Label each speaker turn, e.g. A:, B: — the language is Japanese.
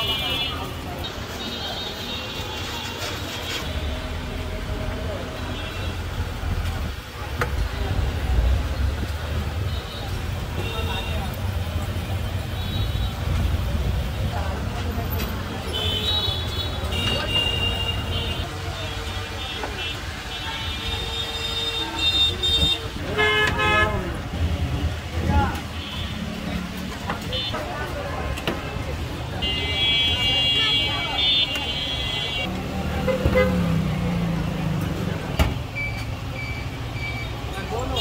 A: Oh, my God.
B: Bueno.